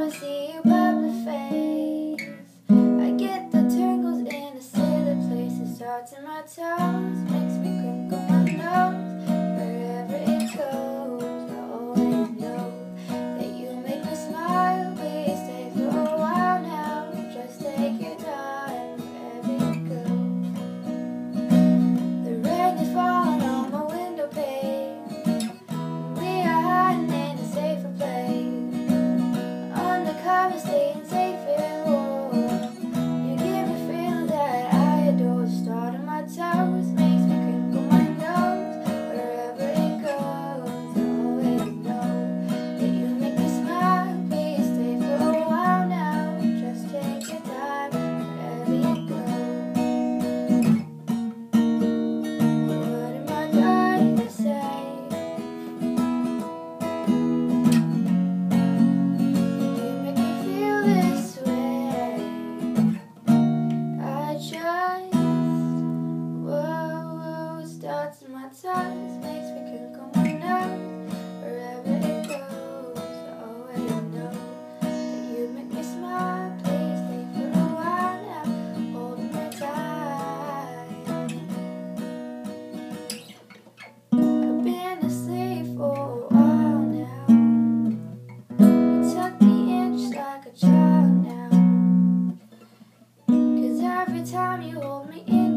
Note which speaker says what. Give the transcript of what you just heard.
Speaker 1: time I see your pop face. I get the tingles in the silly places, It starts in my toes. every time you hold me in